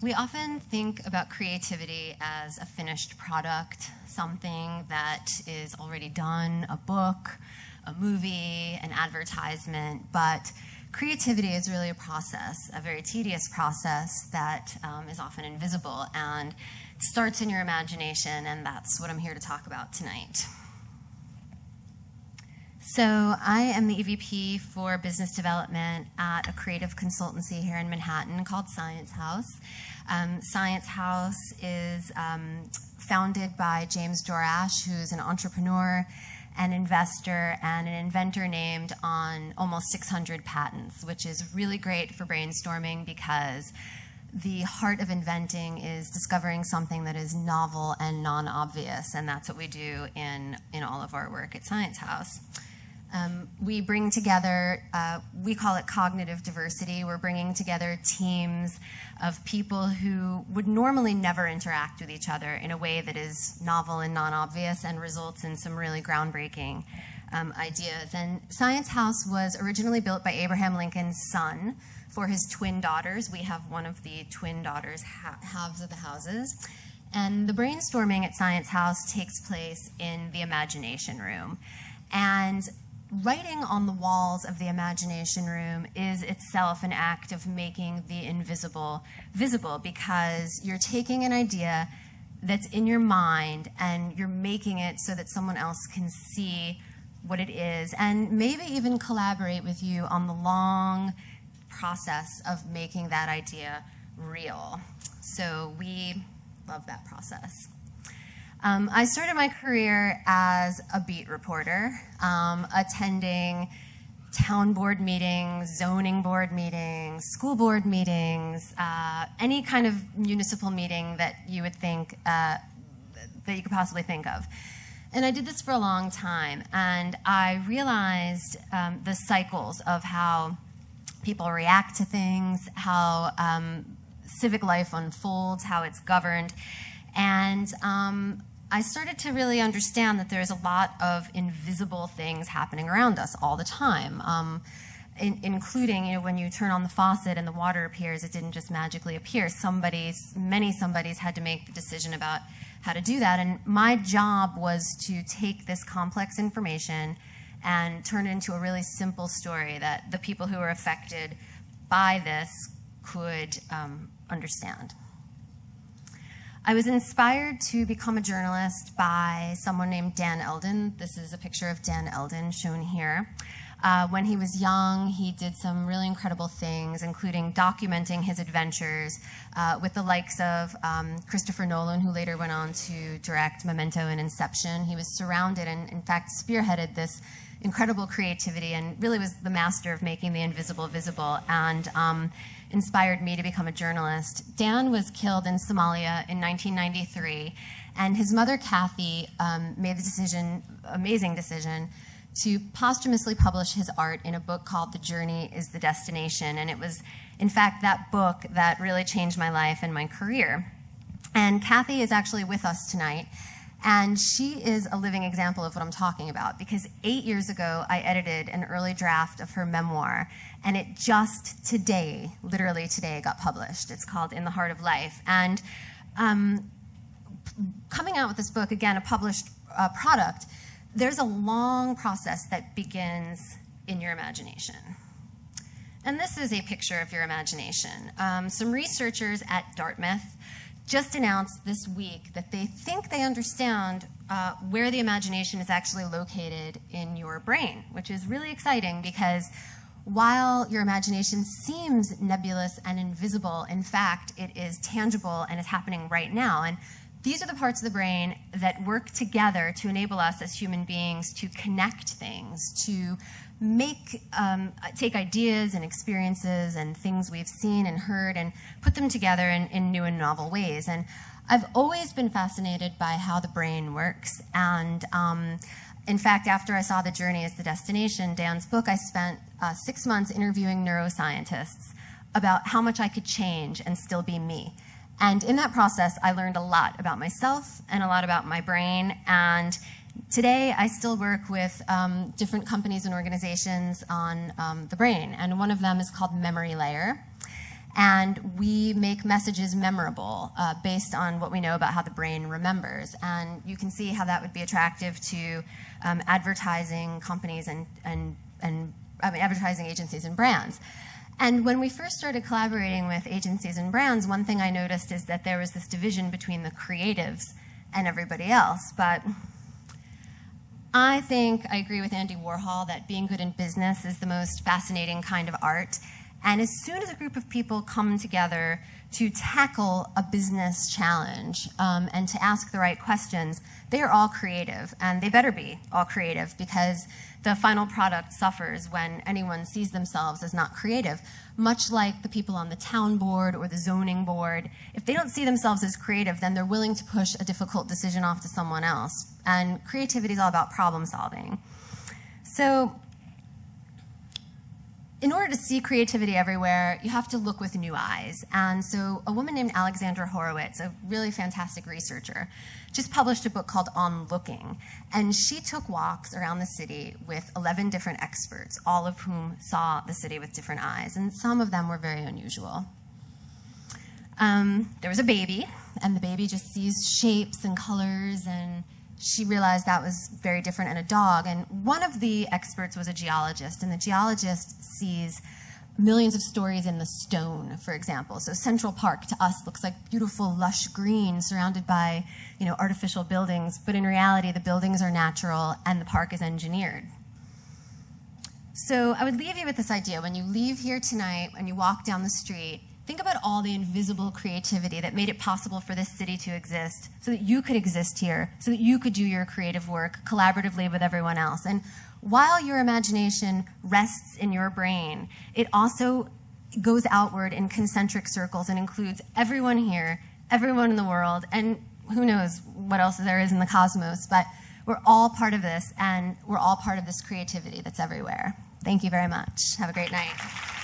we often think about creativity as a finished product, something that is already done, a book, a movie, an advertisement, but creativity is really a process, a very tedious process that um, is often invisible and starts in your imagination, and that's what I'm here to talk about tonight. So, I am the EVP for business development at a creative consultancy here in Manhattan called Science House. Um, Science House is um, founded by James Jorasch, who's an entrepreneur, an investor, and an inventor named on almost 600 patents, which is really great for brainstorming because the heart of inventing is discovering something that is novel and non-obvious, and that's what we do in, in all of our work at Science House. Um, we bring together, uh, we call it cognitive diversity. We're bringing together teams of people who would normally never interact with each other in a way that is novel and non obvious and results in some really groundbreaking um, ideas. And Science House was originally built by Abraham Lincoln's son for his twin daughters. We have one of the twin daughters' ha halves of the houses. And the brainstorming at Science House takes place in the imagination room. And writing on the walls of the imagination room is itself an act of making the invisible visible because you're taking an idea that's in your mind and you're making it so that someone else can see what it is and maybe even collaborate with you on the long process of making that idea real. So we love that process. Um, I started my career as a beat reporter, um, attending town board meetings, zoning board meetings, school board meetings, uh, any kind of municipal meeting that you would think, uh, that you could possibly think of. And I did this for a long time, and I realized um, the cycles of how people react to things, how um, civic life unfolds, how it's governed. And um, I started to really understand that there's a lot of invisible things happening around us all the time. Um, in, including, you know, when you turn on the faucet and the water appears, it didn't just magically appear. Somebody's, many somebody's had to make the decision about how to do that. And my job was to take this complex information and turn it into a really simple story that the people who are affected by this could um, understand. I was inspired to become a journalist by someone named Dan Eldon. This is a picture of Dan Eldon shown here. Uh, when he was young, he did some really incredible things, including documenting his adventures uh, with the likes of um, Christopher Nolan, who later went on to direct Memento and Inception. He was surrounded and, in fact, spearheaded this incredible creativity and really was the master of making the invisible visible. And um, inspired me to become a journalist. Dan was killed in Somalia in 1993, and his mother, Kathy, um, made the decision, amazing decision, to posthumously publish his art in a book called The Journey is the Destination. And it was, in fact, that book that really changed my life and my career. And Kathy is actually with us tonight. And she is a living example of what I'm talking about because eight years ago, I edited an early draft of her memoir, and it just today, literally today, got published. It's called In the Heart of Life. And um, coming out with this book, again, a published uh, product, there's a long process that begins in your imagination. And this is a picture of your imagination. Um, some researchers at Dartmouth just announced this week that they think they understand uh, where the imagination is actually located in your brain, which is really exciting because while your imagination seems nebulous and invisible, in fact, it is tangible and is happening right now. And these are the parts of the brain that work together to enable us as human beings to connect things, to make um, take ideas and experiences and things we've seen and heard and put them together in, in new and novel ways. And I've always been fascinated by how the brain works. And um, in fact, after I saw The Journey as the Destination, Dan's book, I spent uh, six months interviewing neuroscientists about how much I could change and still be me. And in that process, I learned a lot about myself and a lot about my brain. And Today, I still work with um, different companies and organizations on um, the brain, and one of them is called Memory Layer. And we make messages memorable uh, based on what we know about how the brain remembers. And you can see how that would be attractive to um, advertising companies and, and, and I mean, advertising agencies and brands. And when we first started collaborating with agencies and brands, one thing I noticed is that there was this division between the creatives and everybody else. But I think I agree with Andy Warhol that being good in business is the most fascinating kind of art. And as soon as a group of people come together to tackle a business challenge um, and to ask the right questions, they are all creative, and they better be all creative because the final product suffers when anyone sees themselves as not creative. Much like the people on the town board or the zoning board, if they don't see themselves as creative, then they're willing to push a difficult decision off to someone else. And creativity is all about problem solving. So in order to see creativity everywhere, you have to look with new eyes. And so a woman named Alexandra Horowitz, a really fantastic researcher, just published a book called On Looking. And she took walks around the city with 11 different experts, all of whom saw the city with different eyes. And some of them were very unusual. Um, there was a baby, and the baby just sees shapes and colors and she realized that was very different in a dog. And one of the experts was a geologist, and the geologist sees millions of stories in the stone, for example. So Central Park to us looks like beautiful, lush green surrounded by, you know, artificial buildings, but in reality, the buildings are natural and the park is engineered. So I would leave you with this idea. When you leave here tonight, when you walk down the street, Think about all the invisible creativity that made it possible for this city to exist, so that you could exist here, so that you could do your creative work collaboratively with everyone else. And while your imagination rests in your brain, it also goes outward in concentric circles and includes everyone here, everyone in the world, and who knows what else there is in the cosmos, but we're all part of this, and we're all part of this creativity that's everywhere. Thank you very much. Have a great night.